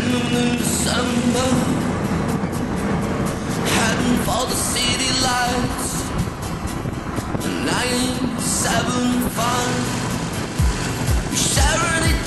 remnant December Heading for the city lights. Nine, seven, five. Sharing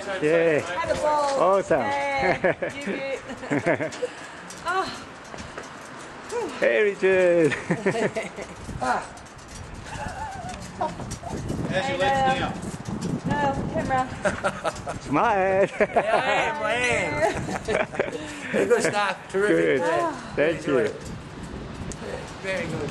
times a ball. Awesome. Yay. oh. Whew. Hey, Richard. ah. Your legs now? No, camera. Smile. yeah, I am, I am. Good stuff. Terrific. Good. Thank you. Very good.